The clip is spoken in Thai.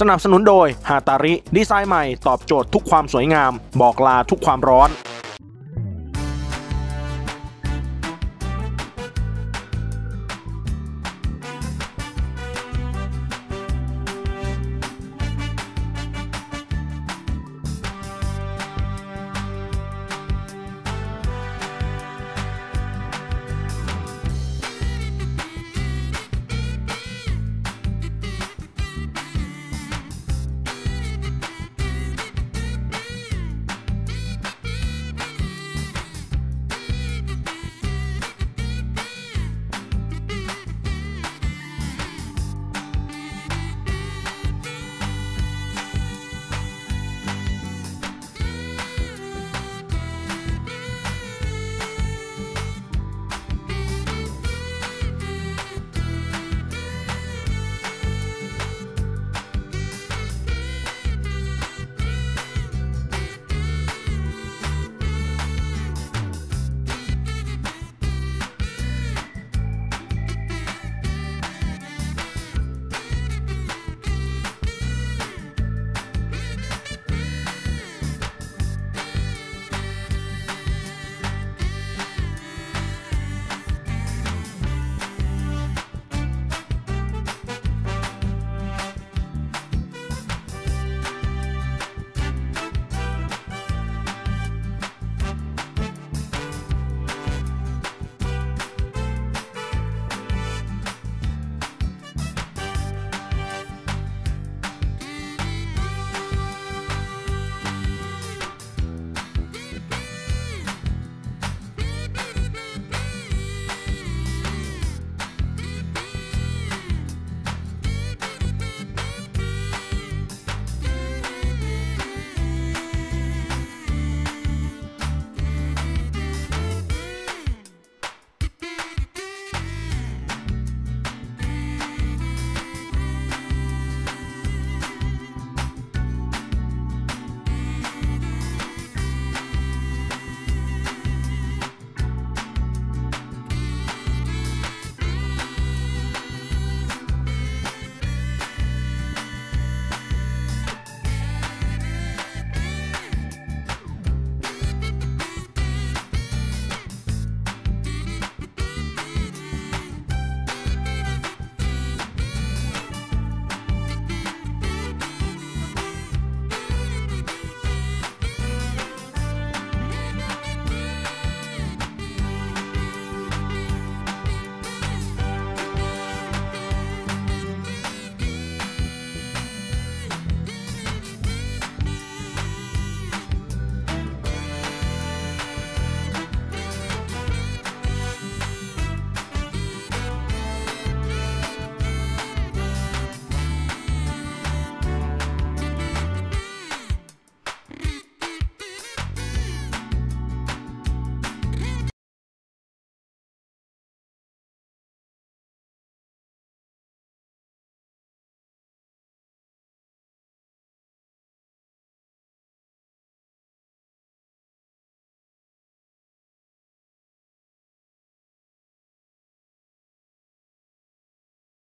สนับสนุนโดยฮาตาริ ดีไซน์ใหม่ตอบโจทย์ทุกความสวยงาม บอกลาทุกความร้อน